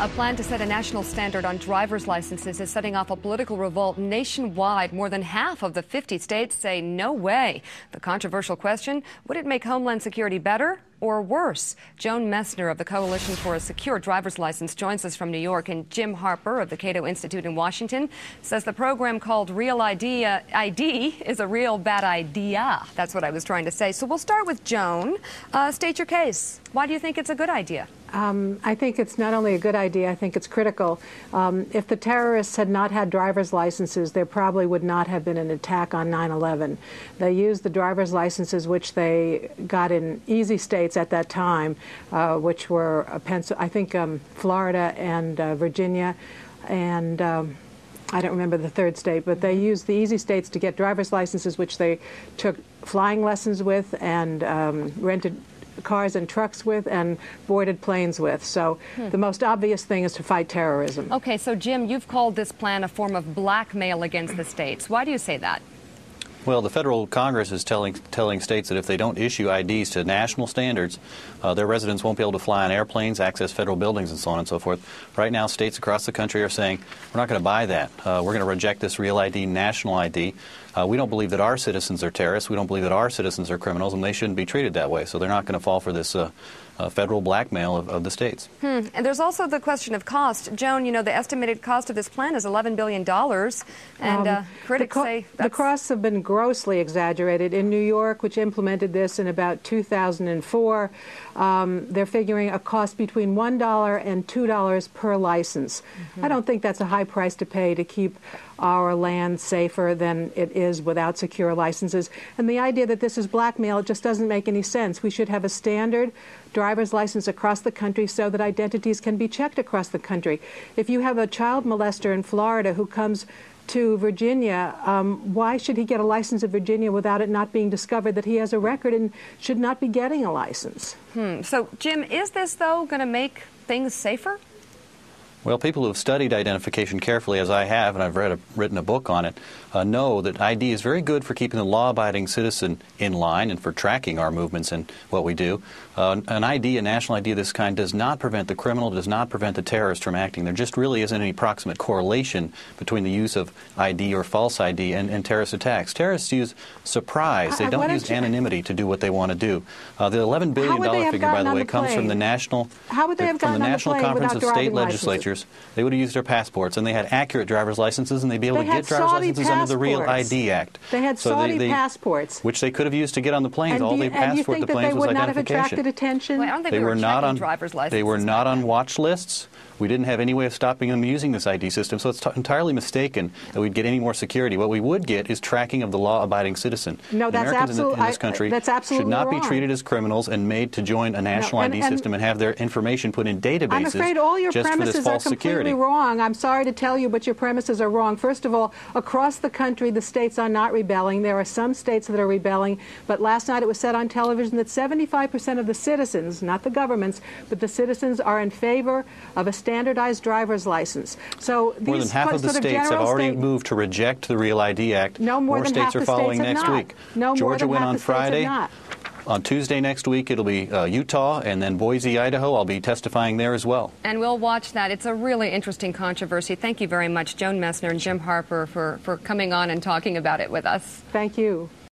A plan to set a national standard on driver's licenses is setting off a political revolt nationwide. More than half of the 50 states say no way. The controversial question would it make Homeland Security better or worse? Joan Messner of the Coalition for a Secure Driver's License joins us from New York, and Jim Harper of the Cato Institute in Washington says the program called Real ID, ID is a real bad idea. That's what I was trying to say. So we'll start with Joan. Uh, state your case. Why do you think it's a good idea? Um, I think it's not only a good idea, I think it's critical. Um, if the terrorists had not had driver's licenses, there probably would not have been an attack on 9 11. They used the driver's licenses, which they got in easy states at that time, uh, which were, uh, I think, um, Florida and uh, Virginia, and um, I don't remember the third state, but they used the easy states to get driver's licenses, which they took flying lessons with and um, rented cars and trucks with and boarded planes with. So hmm. the most obvious thing is to fight terrorism. Okay, so Jim, you've called this plan a form of blackmail against the states. Why do you say that? Well, the federal Congress is telling telling states that if they don't issue IDs to national standards, uh, their residents won't be able to fly on airplanes, access federal buildings, and so on and so forth. Right now, states across the country are saying we're not going to buy that. Uh, we're going to reject this real ID, national ID. Uh, we don't believe that our citizens are terrorists. We don't believe that our citizens are criminals, and they shouldn't be treated that way. So they're not going to fall for this uh, federal blackmail of, of the states. Hmm. And there's also the question of cost. Joan, you know, the estimated cost of this plan is $11 billion, and um, uh, critics the say the costs have been grossly exaggerated. In New York, which implemented this in about 2004, um, they're figuring a cost between $1 and $2 per license. Mm-hmm. I don't think that's a high price to pay to keep our land safer than it is without secure licenses. And the idea that this is blackmail just doesn't make any sense. We should have a standard driver's license across the country so that identities can be checked across the country. If you have a child molester in Florida who comes to Virginia, um, why should he get a license in Virginia without it not being discovered that he has a record and should not be getting a license? Hmm. So, Jim, is this, though, going to make things safer? Well, people who have studied identification carefully, as I have, and I've read a, written a book on it, uh, know that ID is very good for keeping the law-abiding citizen in line and for tracking our movements and what we do. Uh, an ID, a national ID of this kind, does not prevent the criminal, does not prevent the terrorist from acting. There just really isn't any proximate correlation between the use of ID or false ID and, and terrorist attacks. Terrorists use surprise. They don't use anonymity to do what they want to do. Uh, the $11 billion figure, by the way, comes from the National, How would they have from the National the Conference of State Legislatures they would have used their passports, and they had accurate driver's licenses, and they'd be able they to get driver's Saudi licenses passports. under the Real ID Act. They had so Saudi they, they, passports, which they could have used to get on the planes. And All you, they passed for the planes was identification. Not have attracted attention? Well, I don't think they we were, were not on driver's licenses. They were not on watch lists. We didn't have any way of stopping them using this ID system, so it's t- entirely mistaken that we'd get any more security. What we would get is tracking of the law-abiding citizen. No, that's Americans absolutely, in, in, this country I, that's absolutely should not wrong. be treated as criminals and made to join a national no, and, ID and system and have their information put in databases. I'm afraid all your just premises for this completely security. wrong. I'm sorry to tell you, but your premises are wrong. First of all, across the country, the states are not rebelling. There are some states that are rebelling, but last night it was said on television that 75% of the citizens, not the governments, but the citizens are in favor of a standardized driver's license. So more than half of the states have already state, moved to reject the Real ID Act. No more, more than states half are the following states next not. week. No Georgia more than went half on Friday. Not. On Tuesday next week, it'll be uh, Utah and then Boise, Idaho. I'll be testifying there as well. And we'll watch that. It's a really interesting controversy. Thank you very much, Joan Messner and Jim Harper, for, for coming on and talking about it with us. Thank you.